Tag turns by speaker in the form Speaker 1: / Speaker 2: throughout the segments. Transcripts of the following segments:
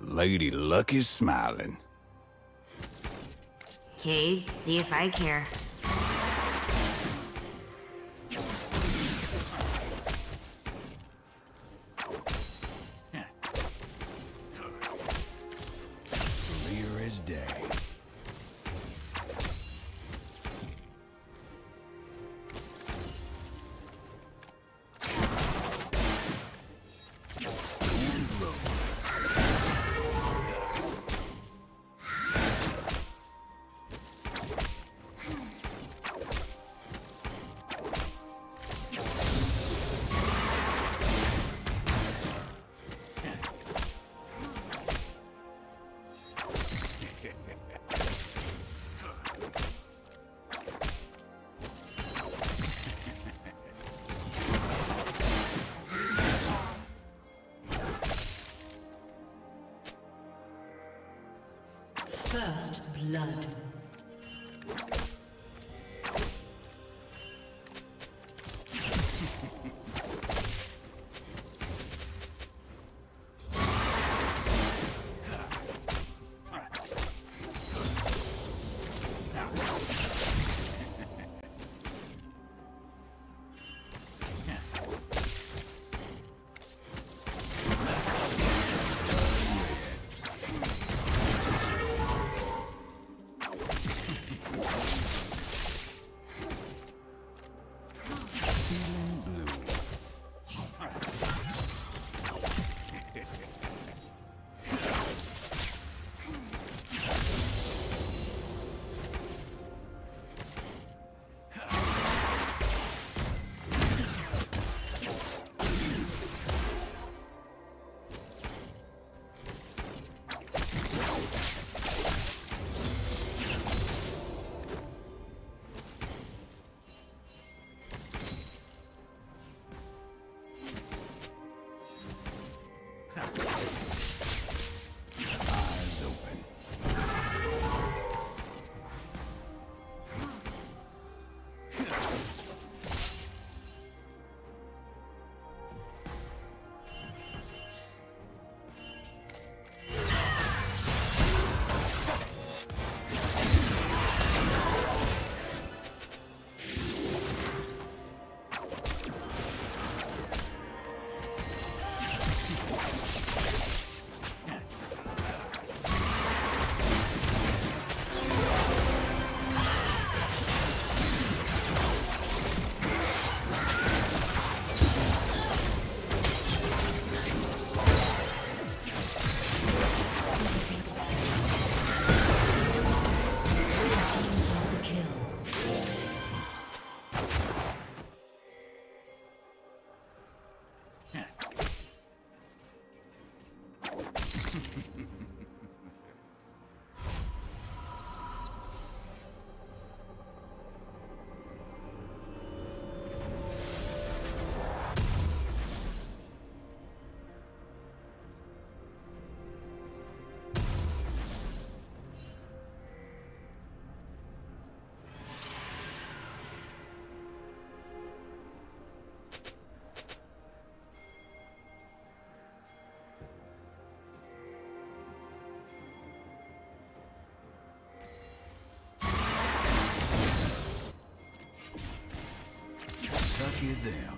Speaker 1: Lady Luck is smiling.
Speaker 2: Cade, see if I care.
Speaker 3: First blood.
Speaker 1: Them.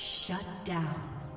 Speaker 3: Shut down.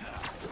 Speaker 3: Ha!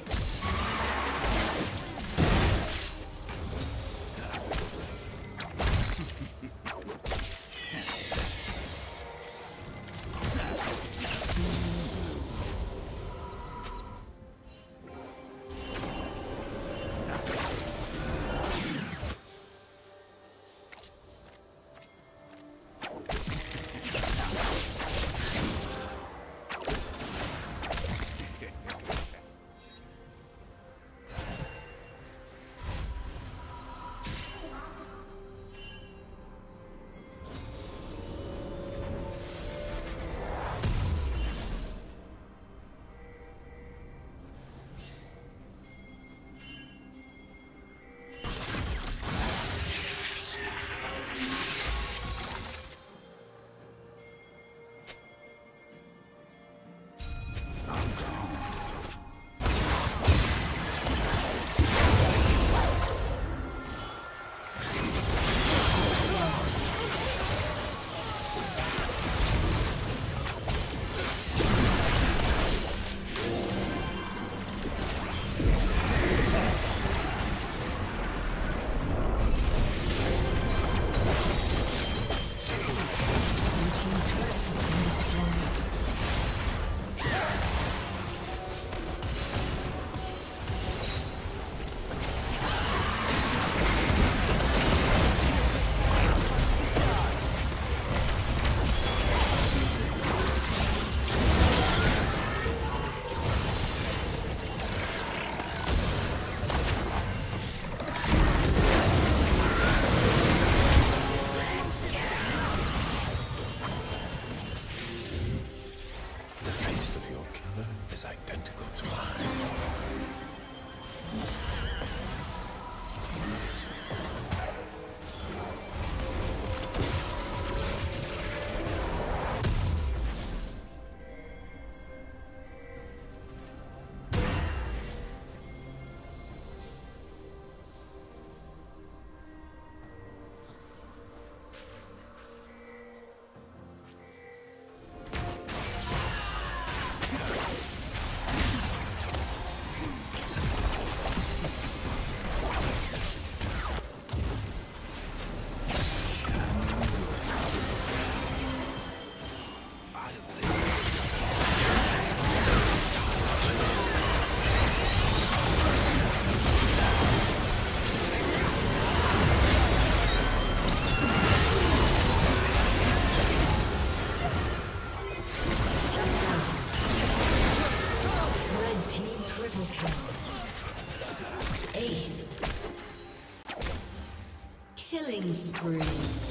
Speaker 4: Killing
Speaker 3: spree.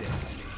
Speaker 3: A